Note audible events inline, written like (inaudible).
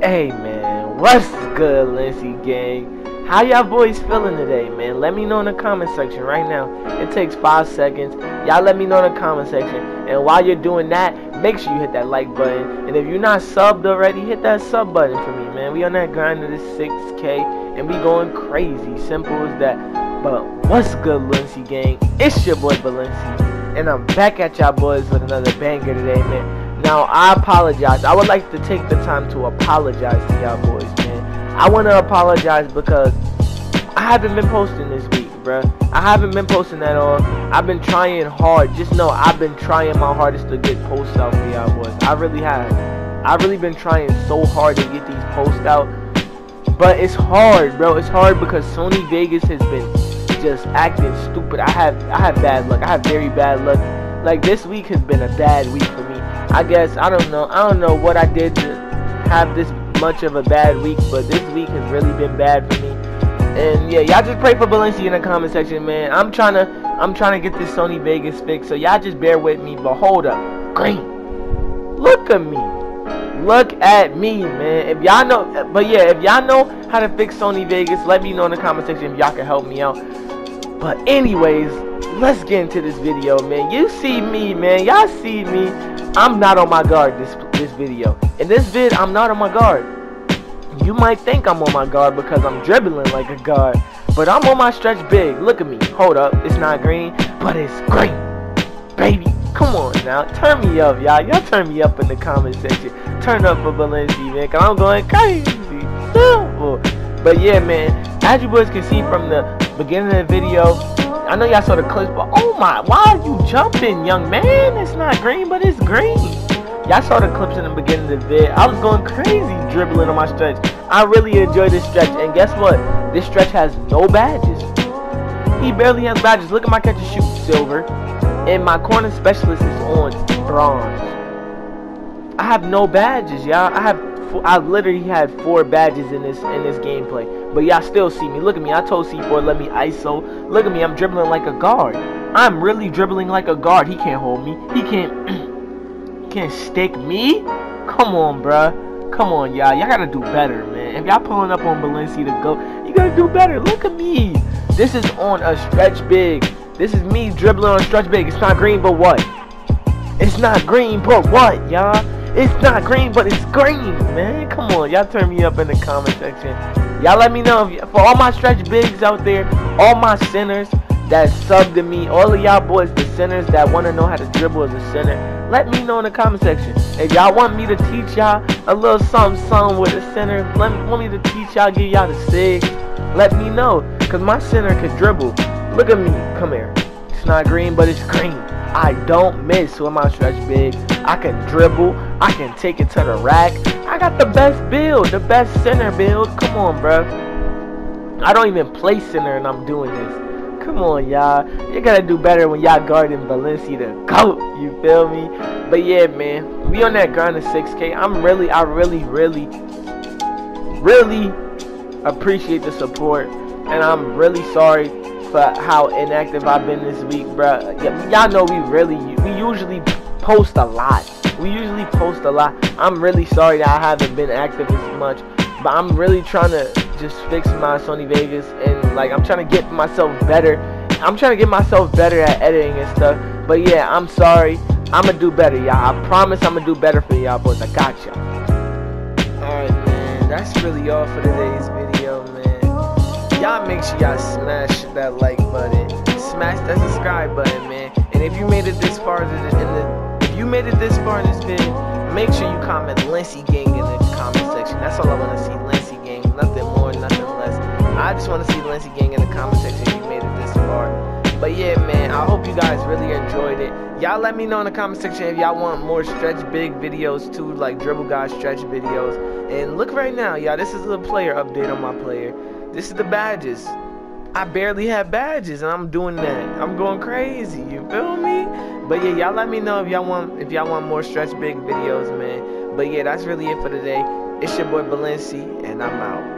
Hey man, what's good, Lenci gang? How y'all boys feeling today, man? Let me know in the comment section right now. It takes five seconds. Y'all let me know in the comment section. And while you're doing that, make sure you hit that like button. And if you're not subbed already, hit that sub button for me, man. We on that grind to the 6K, and we going crazy. Simple as that. But what's good, Lenci gang? It's your boy Balenci, and I'm back at y'all boys with another banger today, man. Now I apologize. I would like to take the time to apologize to y'all boys, man. I want to apologize because I haven't been posting this week, bruh. I haven't been posting at all. I've been trying hard. Just know I've been trying my hardest to get posts out for y'all boys. I really have. I've really been trying so hard to get these posts out. But it's hard, bro. It's hard because Sony Vegas has been just acting stupid. I have I have bad luck. I have very bad luck. Like this week has been a bad week for me. I guess I don't know. I don't know what I did to have this much of a bad week, but this week has really been bad for me. And yeah, y'all just pray for Balenci in the comment section, man. I'm trying to I'm trying to get this Sony Vegas fixed, so y'all just bear with me. But hold up, green. Look at me. Look at me, man. If y'all know, but yeah, if y'all know how to fix Sony Vegas, let me know in the comment section if y'all can help me out. But anyways, let's get into this video, man. You see me, man. Y'all see me. I'm not on my guard this this video. In this vid, I'm not on my guard. You might think I'm on my guard because I'm dribbling like a guard. But I'm on my stretch big. Look at me. Hold up. It's not green, but it's green. Baby, come on now. Turn me up, y'all. Y'all turn me up in the comment section. Turn up for Balenci, man. Cause I'm going crazy. (laughs) But yeah, man. As you boys can see from the beginning of the video, I know y'all saw the clips, but oh my, why are you jumping, young man? It's not green, but it's green. Y'all saw the clips in the beginning of the vid. I was going crazy dribbling on my stretch. I really enjoyed this stretch, and guess what? This stretch has no badges. He barely has badges. Look at my catch and shoot, silver. And my corner specialist is on bronze. I have no badges, y'all. I have I literally had four badges in this in this gameplay. But y'all still see me. Look at me. I told C4 let me ISO. Look at me. I'm dribbling like a guard. I'm really dribbling like a guard. He can't hold me. He can't (clears throat) can't stick me. Come on, bruh. Come on, y'all. Y'all gotta do better, man. If y'all pulling up on Balenci to go, you gotta do better. Look at me. This is on a stretch big. This is me dribbling on stretch big. It's not green, but what? It's not green, but what, y'all? It's not green, but it's green, man. Come on, y'all turn me up in the comment section. Y'all let me know if, for all my stretch bigs out there, all my centers that sub to me, all of y'all boys, the centers that want to know how to dribble as a center, let me know in the comment section. If y'all want me to teach y'all a little something, something with a center, let me want me to teach y'all, give y'all the six, let me know, cause my center can dribble. Look at me, come here. It's not green, but it's green. I don't miss with my stretch big. I can dribble. I can take it to the rack. I got the best build, the best center build. Come on, bro. I don't even play center and I'm doing this. Come on, y'all. You gotta do better when y'all guarding Balenci the GOAT. You feel me? But yeah, man. We on that grind of 6K. I'm really, I really, really, really appreciate the support. And I'm really sorry for how inactive I've been this week, bro. Y'all know we really, we usually post a lot. We usually post a lot. I'm really sorry that I haven't been active as much, but I'm really trying to just fix my Sony Vegas and like I'm trying to get myself better. I'm trying to get myself better at editing and stuff. But yeah, I'm sorry. I'm gonna do better, y'all. I promise I'm gonna do better for y'all boys. I got y'all. Alright, man. That's really all for today's video, man y'all make sure y'all smash that like button, smash that subscribe button, man. And if you made it this far in the, you made it this far in this video, make sure you comment Lenci Gang in the comment section. That's all I want to see, Lenci Gang. Nothing more, nothing less. I just want to see Lenci Gang in the comment section if you made it this far. But yeah, man, I hope you guys really enjoyed it. Y'all let me know in the comment section if y'all want more stretch big videos too, like dribble guys stretch videos. And look right now, y'all, this is a player update on my player. This is the badges. I barely have badges and I'm doing that. I'm going crazy. You feel me? But yeah, y'all let me know if y'all want if y'all want more stretch big videos, man. But yeah, that's really it for today. It's your boy Balenci and I'm out.